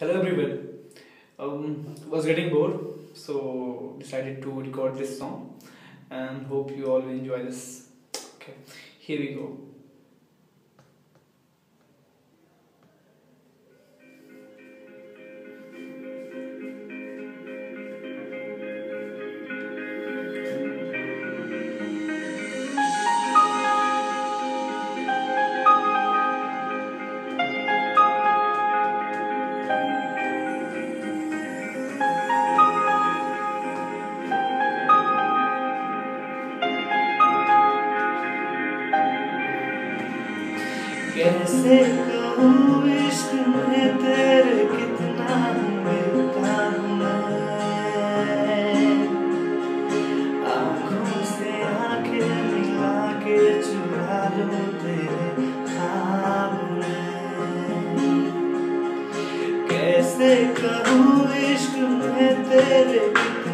Hello everyone. Um, was getting bored, so decided to record this song, and hope you all enjoy this. Okay, here we go. कैसे कहूँ इश्क में तेरे कितना हूँ? आँखों से आँखें मिला के चुरा लूँ तेरे ख्वाब कैसे कहूँ इश्क में तेरे कितना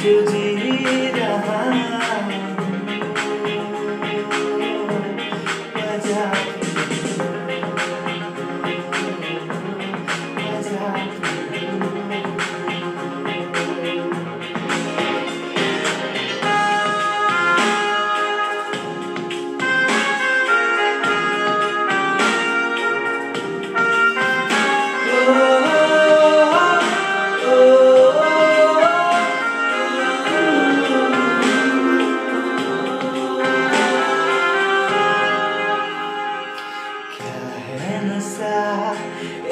तुम मैं जो जी रहा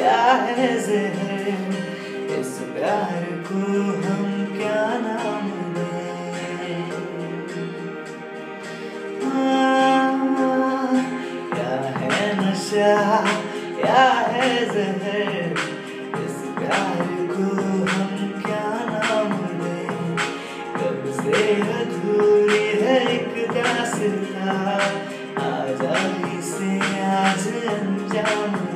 या है। जहर इस प्यार को हम क्या नाम हाँ, क्या है नशा? या है जहर? इस प्यार को हम क्या नाम दें? कब से अधूरी है एक दास्तां? आज़ादी से आज अंजाम।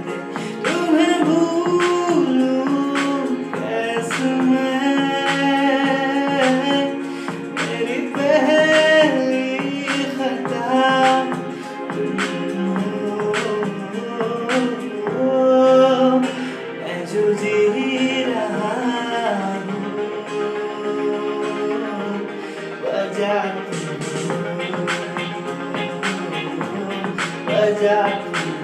yeah.